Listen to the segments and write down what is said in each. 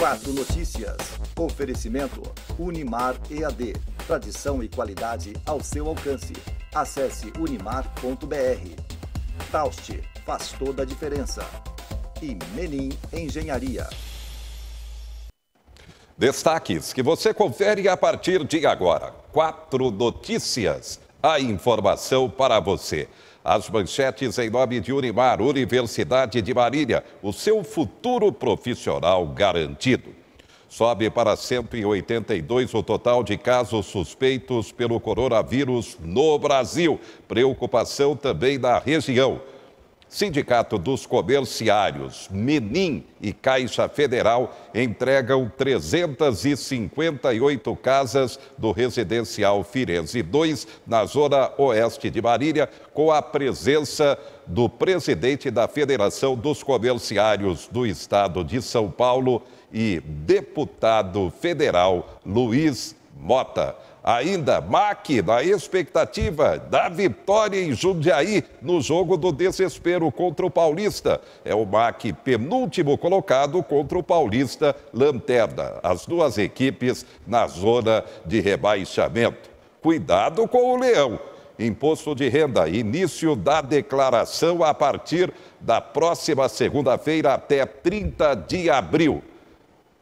Quatro Notícias. Oferecimento Unimar EAD. Tradição e qualidade ao seu alcance. Acesse unimar.br. Taust faz toda a diferença. E Menin Engenharia. Destaques que você confere a partir de agora. Quatro notícias. A informação para você. As manchetes em nome de Unimar, Universidade de Marília. O seu futuro profissional garantido. Sobe para 182 o total de casos suspeitos pelo coronavírus no Brasil. Preocupação também na região. Sindicato dos Comerciários, Menin e Caixa Federal entregam 358 casas do residencial Firenze 2, na zona oeste de Marília, com a presença do presidente da Federação dos Comerciários do Estado de São Paulo e deputado federal Luiz Mota. Ainda MAC na expectativa da vitória em Jundiaí no jogo do desespero contra o Paulista. É o MAC penúltimo colocado contra o Paulista Lanterna. As duas equipes na zona de rebaixamento. Cuidado com o Leão. Imposto de renda, início da declaração a partir da próxima segunda-feira até 30 de abril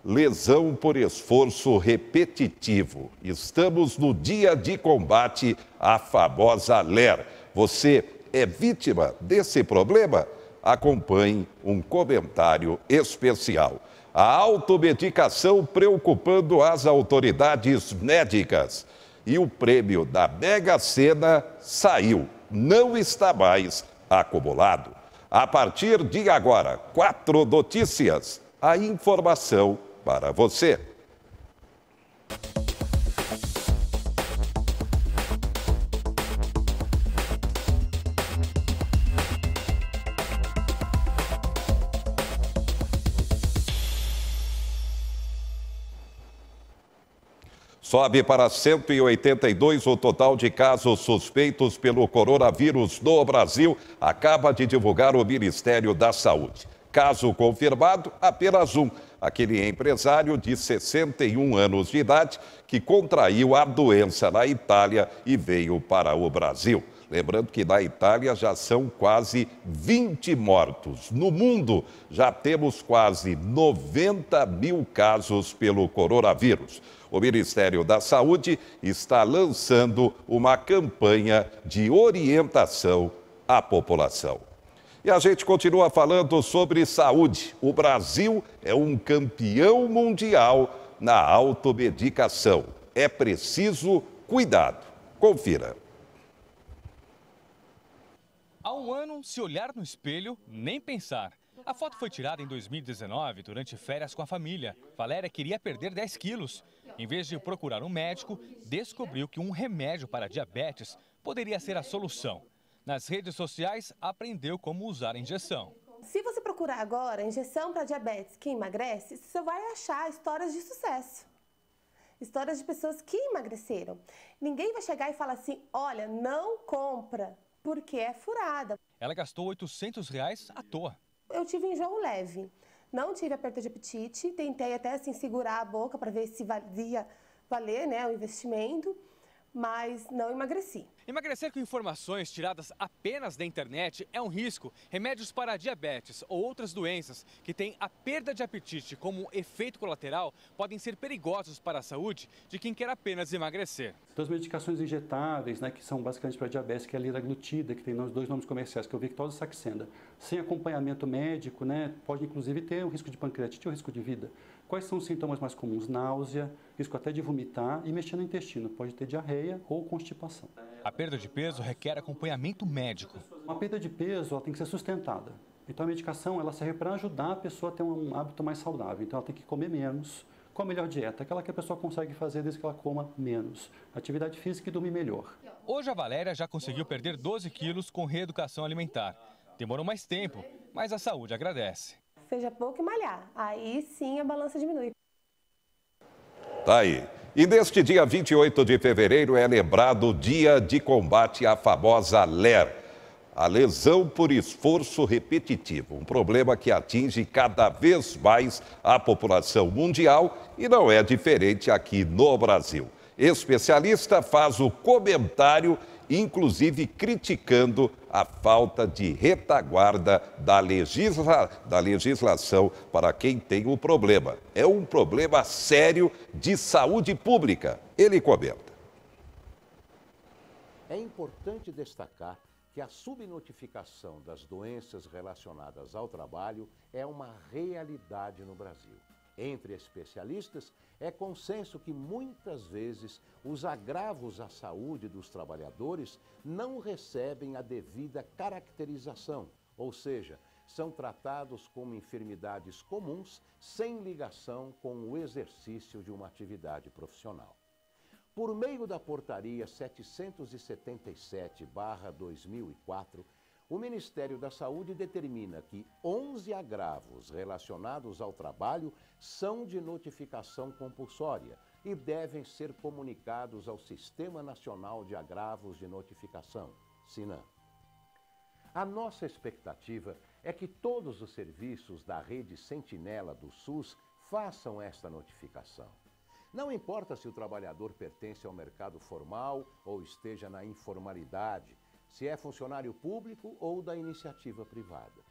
lesão por esforço repetitivo. Estamos no dia de combate à famosa LER. Você é vítima desse problema? Acompanhe um comentário especial. A automedicação preocupando as autoridades médicas. E o prêmio da Mega Sena saiu, não está mais acumulado. A partir de agora, quatro notícias. A informação para você. Sobe para 182 o total de casos suspeitos pelo coronavírus no Brasil, acaba de divulgar o Ministério da Saúde. Caso confirmado, apenas um aquele empresário de 61 anos de idade que contraiu a doença na Itália e veio para o Brasil. Lembrando que na Itália já são quase 20 mortos. No mundo já temos quase 90 mil casos pelo coronavírus. O Ministério da Saúde está lançando uma campanha de orientação à população. E a gente continua falando sobre saúde. O Brasil é um campeão mundial na automedicação. É preciso cuidado. Confira. Há um ano, se olhar no espelho, nem pensar. A foto foi tirada em 2019, durante férias com a família. Valéria queria perder 10 quilos. Em vez de procurar um médico, descobriu que um remédio para diabetes poderia ser a solução. Nas redes sociais, aprendeu como usar a injeção. Se você procurar agora injeção para diabetes que emagrece, você vai achar histórias de sucesso. Histórias de pessoas que emagreceram. Ninguém vai chegar e falar assim, olha, não compra, porque é furada. Ela gastou 800 reais à toa. Eu tive enjoo leve, não tive aperto de apetite, tentei até assim segurar a boca para ver se valia valer né, o investimento mas não emagreci. Emagrecer com informações tiradas apenas da internet é um risco. Remédios para diabetes ou outras doenças que têm a perda de apetite como efeito colateral podem ser perigosos para a saúde de quem quer apenas emagrecer. Então, as medicações injetáveis, né, que são basicamente para diabetes, que é a liraglutida, que tem os dois nomes comerciais, que é o Victoza e o Saxenda, sem acompanhamento médico, né, pode inclusive ter o risco de pancreatite ou risco de vida. Quais são os sintomas mais comuns? Náusea, risco até de vomitar e mexer no intestino. Pode ter diarreia ou constipação. A perda de peso requer acompanhamento médico. Uma perda de peso ela tem que ser sustentada. Então a medicação ela serve para ajudar a pessoa a ter um hábito mais saudável. Então ela tem que comer menos. Qual a melhor dieta? Aquela que a pessoa consegue fazer desde que ela coma menos. Atividade física e dormir melhor. Hoje a Valéria já conseguiu perder 12 quilos com reeducação alimentar. Demorou mais tempo, mas a saúde agradece seja pouco e malhar. Aí sim a balança diminui. Tá aí. E neste dia 28 de fevereiro é lembrado o Dia de Combate à famosa LER. a lesão por esforço repetitivo, um problema que atinge cada vez mais a população mundial e não é diferente aqui no Brasil. Especialista faz o comentário, inclusive criticando a falta de retaguarda da, legisla... da legislação para quem tem o problema. É um problema sério de saúde pública. Ele comenta. É importante destacar que a subnotificação das doenças relacionadas ao trabalho é uma realidade no Brasil. Entre especialistas, é consenso que muitas vezes os agravos à saúde dos trabalhadores não recebem a devida caracterização, ou seja, são tratados como enfermidades comuns sem ligação com o exercício de uma atividade profissional. Por meio da Portaria 777-2004, o Ministério da Saúde determina que 11 agravos relacionados ao trabalho são de notificação compulsória e devem ser comunicados ao Sistema Nacional de Agravos de Notificação, SINAM. A nossa expectativa é que todos os serviços da rede Sentinela do SUS façam esta notificação. Não importa se o trabalhador pertence ao mercado formal ou esteja na informalidade, se é funcionário público ou da iniciativa privada.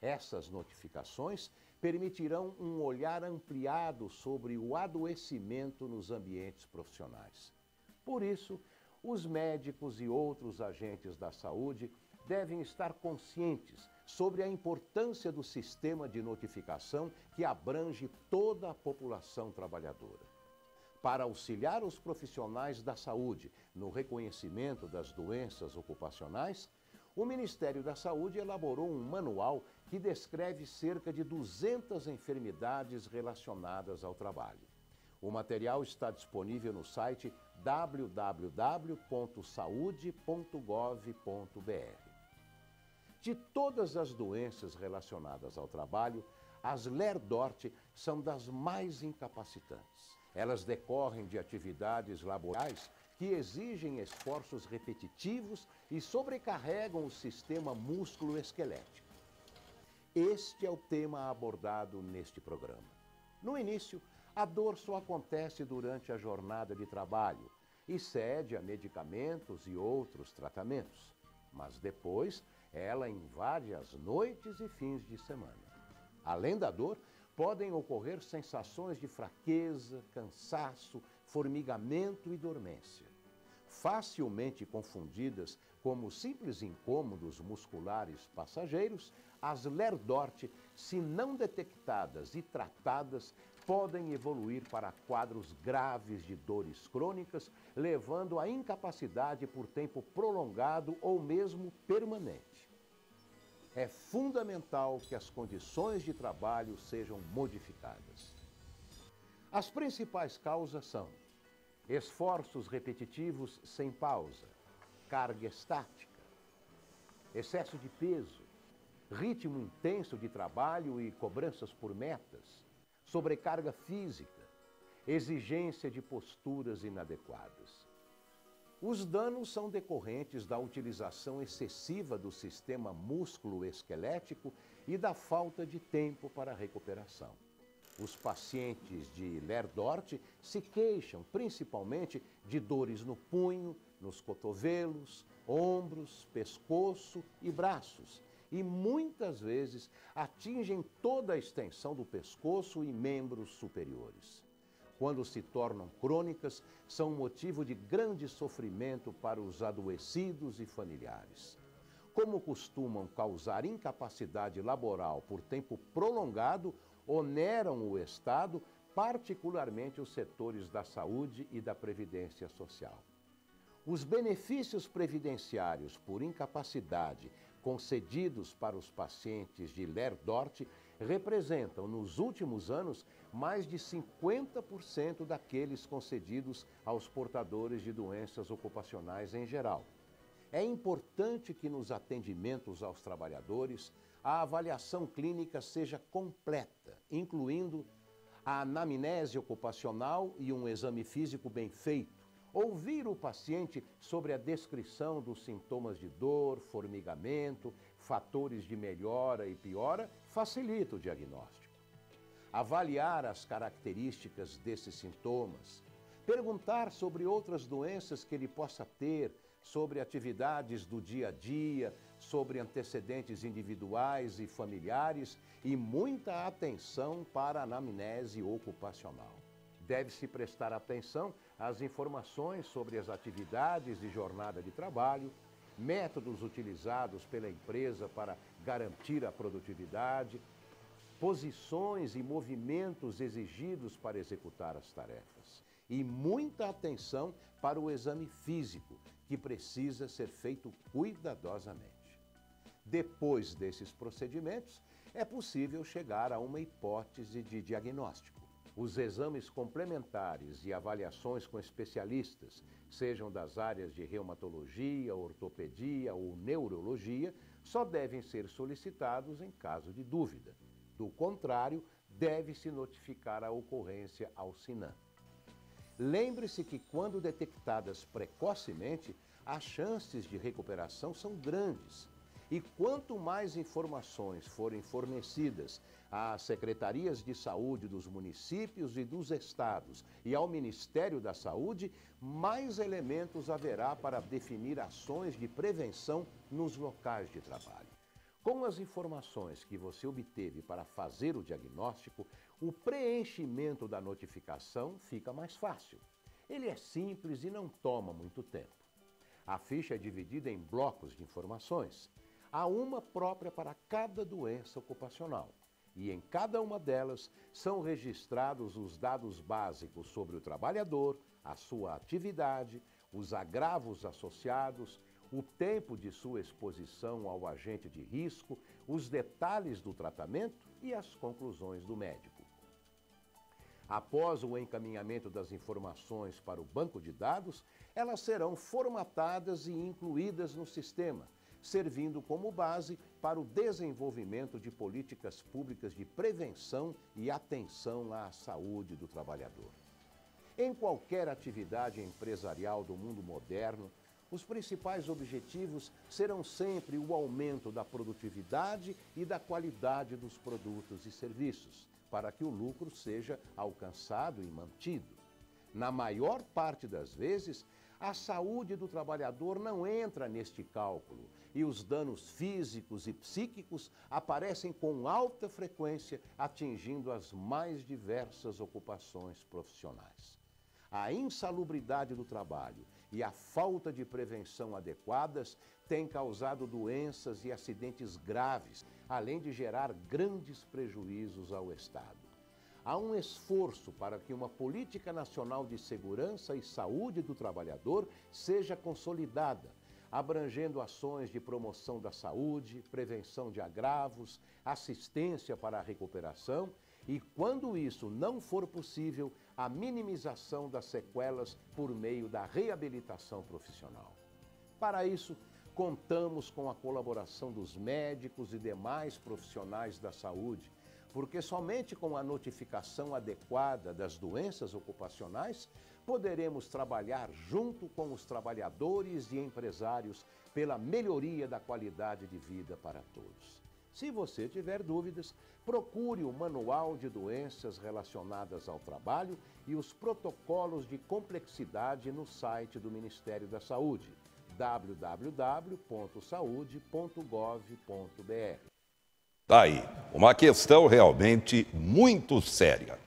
Essas notificações permitirão um olhar ampliado sobre o adoecimento nos ambientes profissionais. Por isso, os médicos e outros agentes da saúde devem estar conscientes sobre a importância do sistema de notificação que abrange toda a população trabalhadora para auxiliar os profissionais da saúde no reconhecimento das doenças ocupacionais, o Ministério da Saúde elaborou um manual que descreve cerca de 200 enfermidades relacionadas ao trabalho. O material está disponível no site www.saude.gov.br. De todas as doenças relacionadas ao trabalho, as LERDORT são das mais incapacitantes. Elas decorrem de atividades laborais que exigem esforços repetitivos e sobrecarregam o sistema músculo-esquelético. Este é o tema abordado neste programa. No início, a dor só acontece durante a jornada de trabalho e cede a medicamentos e outros tratamentos. Mas depois, ela invade as noites e fins de semana. Além da dor, podem ocorrer sensações de fraqueza, cansaço, formigamento e dormência. Facilmente confundidas como simples incômodos musculares passageiros, as LERDORT, se não detectadas e tratadas, podem evoluir para quadros graves de dores crônicas, levando à incapacidade por tempo prolongado ou mesmo permanente é fundamental que as condições de trabalho sejam modificadas. As principais causas são esforços repetitivos sem pausa, carga estática, excesso de peso, ritmo intenso de trabalho e cobranças por metas, sobrecarga física, exigência de posturas inadequadas. Os danos são decorrentes da utilização excessiva do sistema músculo-esquelético e da falta de tempo para recuperação. Os pacientes de Lerdort se queixam principalmente de dores no punho, nos cotovelos, ombros, pescoço e braços, e muitas vezes atingem toda a extensão do pescoço e membros superiores quando se tornam crônicas, são motivo de grande sofrimento para os adoecidos e familiares. Como costumam causar incapacidade laboral por tempo prolongado, oneram o Estado, particularmente os setores da saúde e da previdência social. Os benefícios previdenciários por incapacidade concedidos para os pacientes de Lerdort representam, nos últimos anos, mais de 50% daqueles concedidos aos portadores de doenças ocupacionais em geral. É importante que nos atendimentos aos trabalhadores a avaliação clínica seja completa, incluindo a anamnese ocupacional e um exame físico bem feito, Ouvir o paciente sobre a descrição dos sintomas de dor, formigamento, fatores de melhora e piora facilita o diagnóstico. Avaliar as características desses sintomas, perguntar sobre outras doenças que ele possa ter, sobre atividades do dia a dia, sobre antecedentes individuais e familiares e muita atenção para a anamnese ocupacional. Deve-se prestar atenção às informações sobre as atividades de jornada de trabalho, métodos utilizados pela empresa para garantir a produtividade, posições e movimentos exigidos para executar as tarefas. E muita atenção para o exame físico, que precisa ser feito cuidadosamente. Depois desses procedimentos, é possível chegar a uma hipótese de diagnóstico. Os exames complementares e avaliações com especialistas, sejam das áreas de reumatologia, ortopedia ou neurologia, só devem ser solicitados em caso de dúvida. Do contrário, deve-se notificar a ocorrência ao SINAM. Lembre-se que, quando detectadas precocemente, as chances de recuperação são grandes e quanto mais informações forem fornecidas às secretarias de saúde dos municípios e dos estados e ao Ministério da Saúde, mais elementos haverá para definir ações de prevenção nos locais de trabalho. Com as informações que você obteve para fazer o diagnóstico, o preenchimento da notificação fica mais fácil. Ele é simples e não toma muito tempo. A ficha é dividida em blocos de informações há uma própria para cada doença ocupacional. E em cada uma delas são registrados os dados básicos sobre o trabalhador, a sua atividade, os agravos associados, o tempo de sua exposição ao agente de risco, os detalhes do tratamento e as conclusões do médico. Após o encaminhamento das informações para o banco de dados, elas serão formatadas e incluídas no sistema, servindo como base para o desenvolvimento de políticas públicas de prevenção e atenção à saúde do trabalhador. Em qualquer atividade empresarial do mundo moderno, os principais objetivos serão sempre o aumento da produtividade e da qualidade dos produtos e serviços, para que o lucro seja alcançado e mantido. Na maior parte das vezes, a saúde do trabalhador não entra neste cálculo e os danos físicos e psíquicos aparecem com alta frequência, atingindo as mais diversas ocupações profissionais. A insalubridade do trabalho e a falta de prevenção adequadas têm causado doenças e acidentes graves, além de gerar grandes prejuízos ao Estado. Há um esforço para que uma política nacional de segurança e saúde do trabalhador seja consolidada, abrangendo ações de promoção da saúde, prevenção de agravos, assistência para a recuperação e, quando isso não for possível, a minimização das sequelas por meio da reabilitação profissional. Para isso, contamos com a colaboração dos médicos e demais profissionais da saúde porque somente com a notificação adequada das doenças ocupacionais poderemos trabalhar junto com os trabalhadores e empresários pela melhoria da qualidade de vida para todos. Se você tiver dúvidas, procure o Manual de Doenças Relacionadas ao Trabalho e os protocolos de complexidade no site do Ministério da Saúde www.saude.gov.br. Tá aí, uma questão realmente muito séria.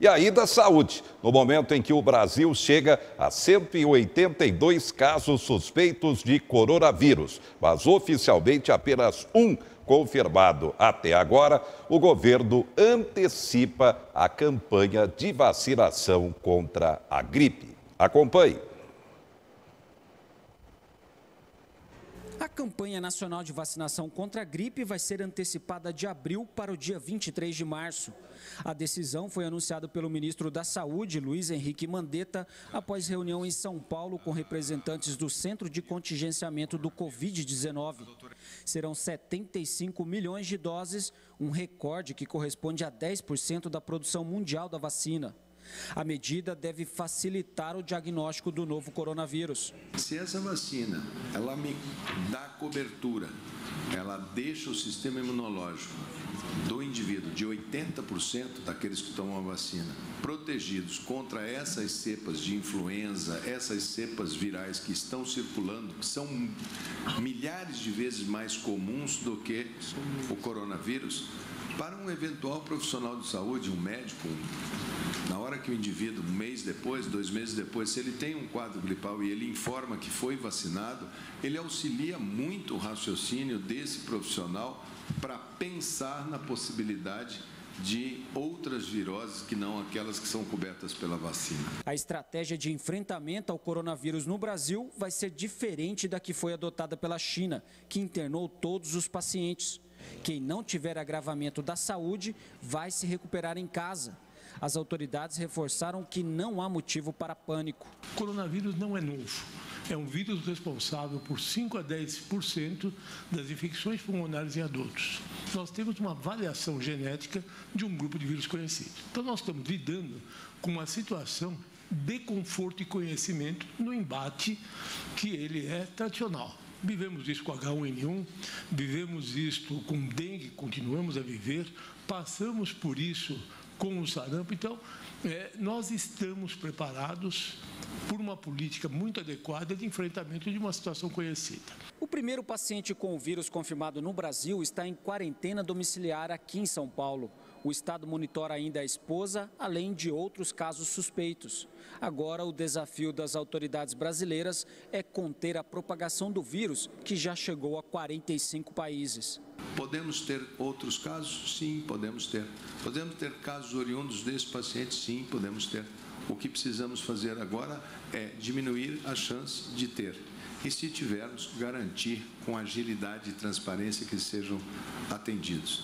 E aí da saúde, no momento em que o Brasil chega a 182 casos suspeitos de coronavírus, mas oficialmente apenas um confirmado até agora, o governo antecipa a campanha de vacinação contra a gripe. Acompanhe. A campanha nacional de vacinação contra a gripe vai ser antecipada de abril para o dia 23 de março. A decisão foi anunciada pelo ministro da Saúde, Luiz Henrique Mandetta, após reunião em São Paulo com representantes do Centro de Contingenciamento do Covid-19. Serão 75 milhões de doses, um recorde que corresponde a 10% da produção mundial da vacina. A medida deve facilitar o diagnóstico do novo coronavírus. Se essa vacina ela me dá cobertura, ela deixa o sistema imunológico do indivíduo, de 80% daqueles que tomam a vacina, protegidos contra essas cepas de influenza, essas cepas virais que estão circulando, que são milhares de vezes mais comuns do que o coronavírus, para um eventual profissional de saúde, um médico, hora que o indivíduo, um mês depois, dois meses depois, se ele tem um quadro gripal e ele informa que foi vacinado, ele auxilia muito o raciocínio desse profissional para pensar na possibilidade de outras viroses que não aquelas que são cobertas pela vacina. A estratégia de enfrentamento ao coronavírus no Brasil vai ser diferente da que foi adotada pela China, que internou todos os pacientes. Quem não tiver agravamento da saúde vai se recuperar em casa. As autoridades reforçaram que não há motivo para pânico. O coronavírus não é novo. É um vírus responsável por 5 a 10% das infecções pulmonares em adultos. Nós temos uma variação genética de um grupo de vírus conhecido. Então, nós estamos lidando com uma situação de conforto e conhecimento no embate que ele é tradicional. Vivemos isso com H1N1, vivemos isto com dengue, continuamos a viver, passamos por isso com o sarampo. Então, é, nós estamos preparados por uma política muito adequada de enfrentamento de uma situação conhecida. O primeiro paciente com o vírus confirmado no Brasil está em quarentena domiciliar aqui em São Paulo. O Estado monitora ainda a esposa, além de outros casos suspeitos. Agora, o desafio das autoridades brasileiras é conter a propagação do vírus, que já chegou a 45 países. Podemos ter outros casos? Sim, podemos ter. Podemos ter casos oriundos desse paciente? Sim, podemos ter. O que precisamos fazer agora é diminuir a chance de ter. E se tivermos, garantir com agilidade e transparência que sejam atendidos.